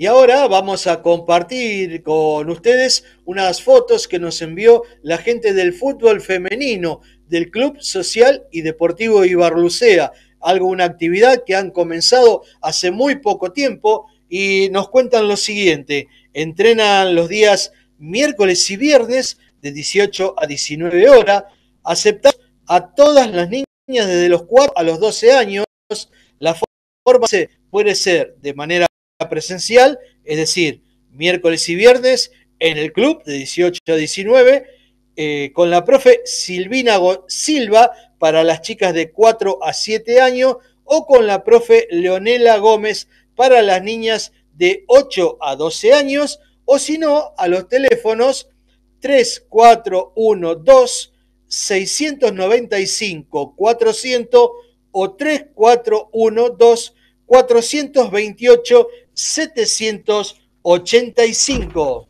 Y ahora vamos a compartir con ustedes unas fotos que nos envió la gente del fútbol femenino del Club Social y Deportivo Ibarlucea, algo, una actividad que han comenzado hace muy poco tiempo y nos cuentan lo siguiente, entrenan los días miércoles y viernes de 18 a 19 horas, aceptar a todas las niñas desde los 4 a los 12 años, la forma puede ser de manera presencial, es decir, miércoles y viernes en el club de 18 a 19, eh, con la profe Silvina Silva para las chicas de 4 a 7 años o con la profe Leonela Gómez para las niñas de 8 a 12 años o si no, a los teléfonos 3412 695 400 o 3412 428 785.